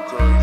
Maserati.